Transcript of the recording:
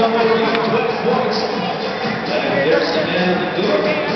There's the man to do it.